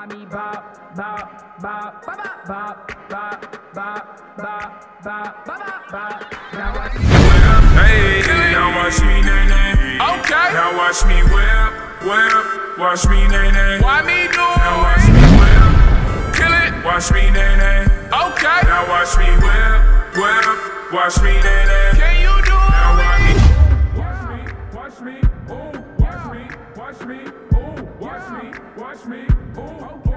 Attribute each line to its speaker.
Speaker 1: mommy bop, bop, bop, bop, bop, bop, bop, bop, bop, bop, bop. Now watch me
Speaker 2: whip, hey, now watch me nae nae.
Speaker 3: Okay.
Speaker 2: Now watch me whip, whip, watch me nae nae. Why
Speaker 3: me do it? Now watch me
Speaker 2: whip,
Speaker 3: kill it.
Speaker 2: Watch me nae nae.
Speaker 3: Okay.
Speaker 2: Now watch me whip, whip, watch me nae nae.
Speaker 3: Can you do it? Now watch me, watch me,
Speaker 2: watch me, oh,
Speaker 3: watch me,
Speaker 2: watch me, oh,
Speaker 3: watch
Speaker 1: me,
Speaker 2: watch me boom,
Speaker 3: boom.